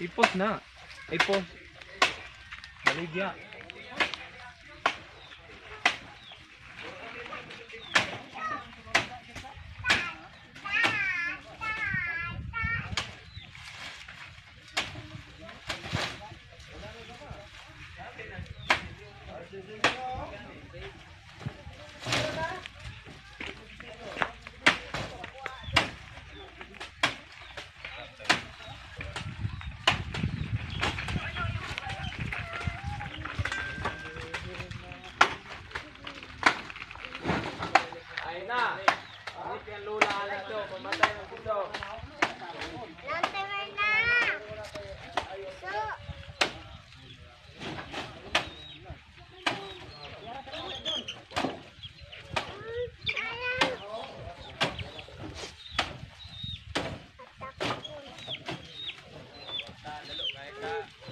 I-post na. I-post. Baligya. ng lula ka nito. Mamatay ng puso. Number na! So... Lalo, kahit ka.